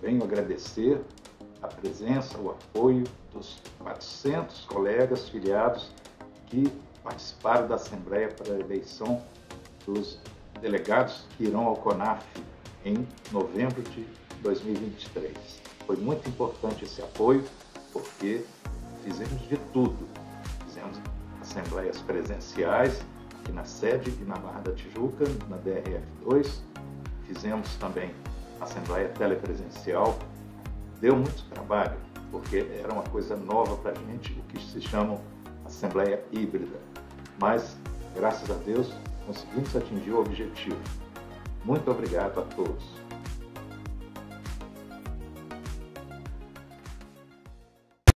venho agradecer a presença, o apoio dos 400 colegas filiados que participaram da Assembleia para a eleição dos delegados que irão ao CONAF em novembro de 2023. Foi muito importante esse apoio, porque fizemos de tudo. Fizemos assembleias presenciais aqui na sede e na Barra da Tijuca, na DRF2. Fizemos também assembleia telepresencial. Deu muito trabalho, porque era uma coisa nova para a gente, o que se chama assembleia híbrida. Mas, graças a Deus, conseguimos atingir o objetivo. Muito obrigado a todos.